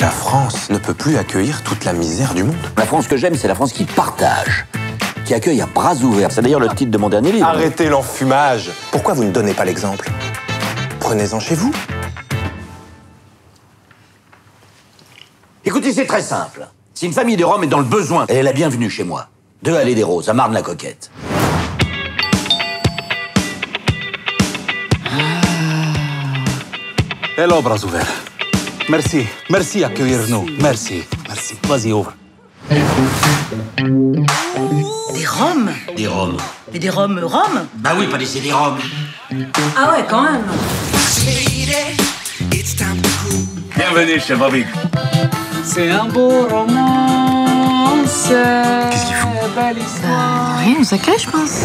La France ne peut plus accueillir toute la misère du monde. La France que j'aime, c'est la France qui partage, qui accueille à bras ouverts. C'est d'ailleurs le titre de mon dernier livre. Arrêtez l'enfumage. Pourquoi vous ne donnez pas l'exemple? Prenez-en chez vous. Écoutez, c'est très simple. Si une famille de Rome est dans le besoin, elle est la bienvenue chez moi. Deux allées des Roses, à Marne-la-Coquette. Hello, bras ouverts. Merci. Merci d'accueillir-nous. Merci. Merci. Vas-y, ouvre. Des roms Des Roms. Mais des roms roms Bah oui, pas des c'est des Roms. Ah ouais, quand même. Bienvenue chez Bobby. C'est un beau romance. Qu'est-ce qu'il fout Belle histoire. Rien, on s'accueille, je pense.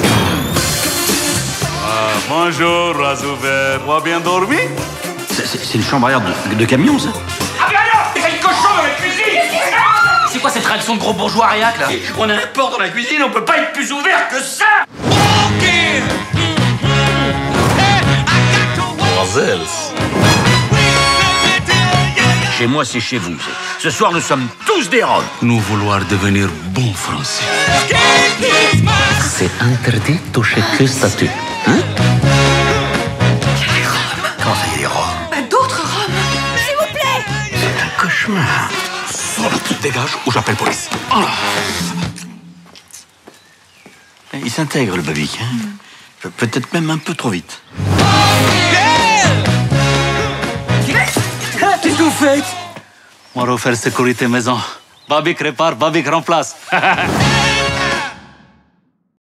Bonjour, bras ouverts. Moi bien dormi C'est- une chambre à air de, de camion, ça C'est quoi cette réaction de gros bourgeois réac là On a un porc dans la cuisine, on peut pas être plus ouvert que ça Chez moi, c'est chez vous. Ce soir, nous sommes tous des Roms. Nous vouloir devenir bons français. C'est interdit de toucher que statut. Hein? Dégage ou j'appelle police. Il s'intègre, le babic. Hein Pe- Peut-être même un peu trop vite. Qu'est-ce que vous faites? On va refaire sécurité maison. Babic répare, Babic remplace.